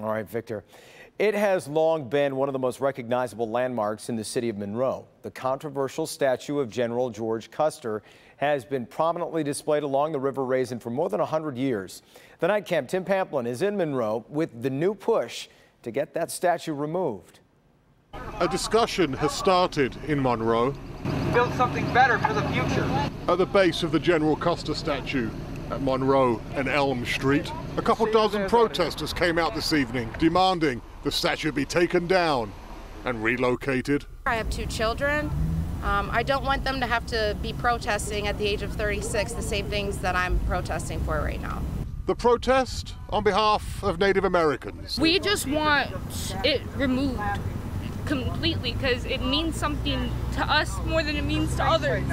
All right, Victor. It has long been one of the most recognizable landmarks in the city of Monroe. The controversial statue of General George Custer has been prominently displayed along the River Raisin for more than 100 years. The night camp, Tim Pamplin, is in Monroe with the new push to get that statue removed. A discussion has started in Monroe. Build something better for the future. At the base of the General Custer statue at Monroe and Elm Street, a couple dozen protesters came out this evening demanding the statue be taken down and relocated. I have two children. Um, I don't want them to have to be protesting at the age of 36 the same things that I'm protesting for right now. The protest on behalf of Native Americans. We just want it removed completely because it means something to us more than it means to others.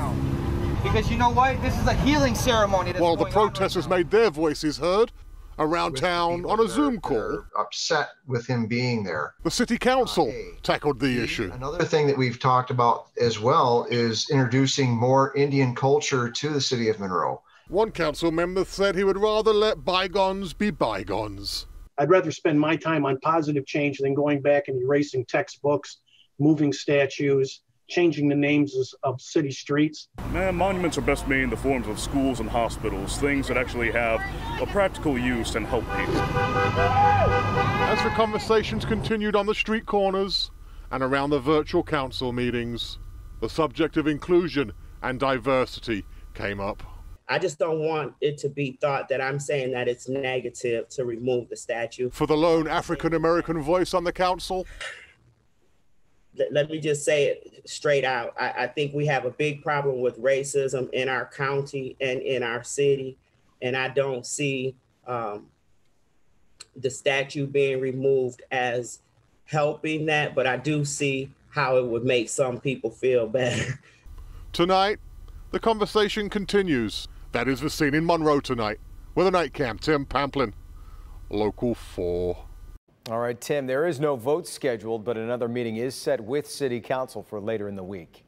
Because you know what? This is a healing ceremony. While the protesters right made their voices heard, around town on a Zoom call. upset with him being there. The city council Uh, tackled the issue. Another thing that we've talked about as well is introducing more Indian culture to the city of Monroe. One council member said he would rather let bygones be bygones. I'd rather spend my time on positive change than going back and erasing textbooks, moving statues, changing the names of city streets. Man, monuments are best made in the forms of schools and hospitals, things that actually have a practical use and help people. As the conversations continued on the street corners and around the virtual council meetings, the subject of inclusion and diversity came up. I just don't want it to be thought that I'm saying that it's negative to remove the statue. For the lone African American voice on the council, let me just say it straight out. I, I, think we have a big problem with racism in our county and in our city. And I don't see um, the statue being removed as helping that, but I do see how it would make some people feel better. Tonight, the conversation continues. That is the scene in Monroe tonight with a night camp. Tim Pamplin, Local 4. All right, Tim, there is no vote scheduled, but another meeting is set with City Council for later in the week.